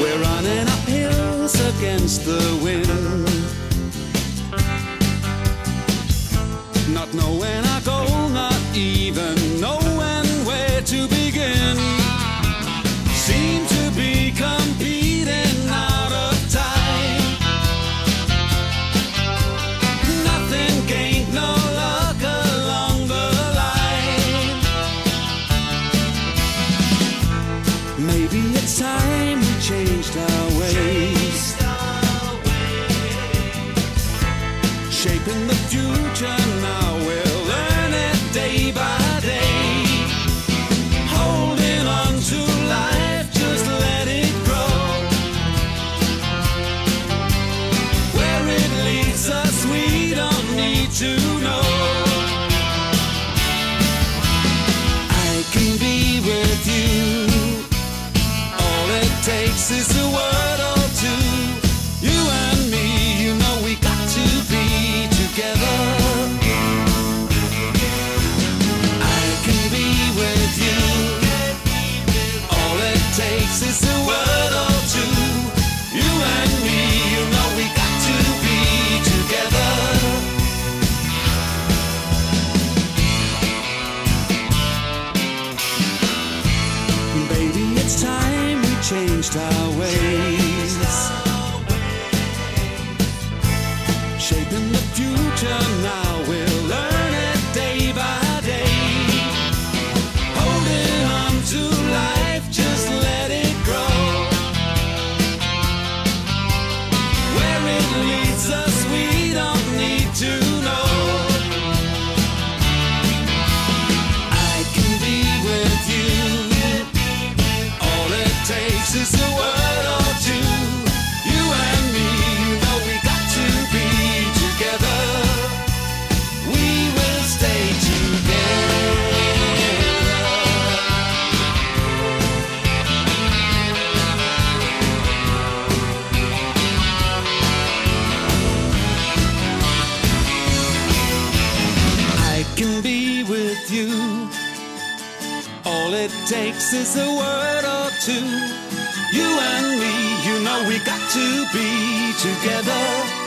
We're running up hills against the wind. Maybe it's time we changed our ways. Shaping the future now, we'll learn it day by day. It's time we changed our ways. Shaping can be with you. All it takes is a word or two. You and me, you know we got to be together.